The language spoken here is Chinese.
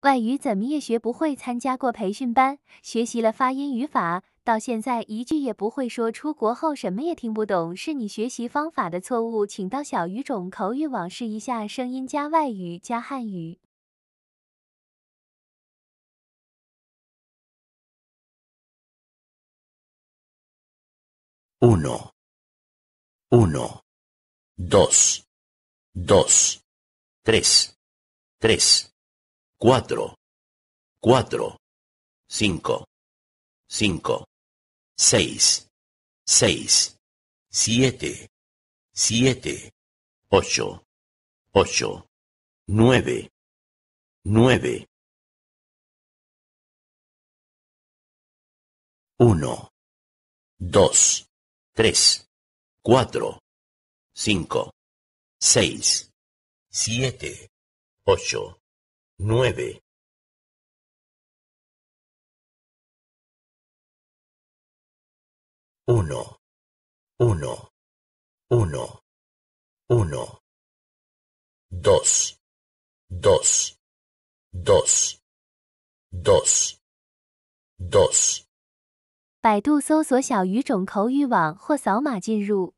外语怎么也学不会，参加过培训班，学习了发音语法，到现在一句也不会说，出国后什么也听不懂，是你学习方法的错误，请到小语种口语网试一下，声音加外语加汉语。uno, uno, dos, dos, tres, tres, cuatro, cuatro, cinco, cinco, seis, seis, siete, siete, ocho, ocho, nueve, nueve, uno, dos, tres, cuatro, cinco, seis, siete, ocho, nueve. Uno, uno, uno, uno. Dos, dos, dos, dos, dos. 百度搜索“小语种口语网”或扫码进入。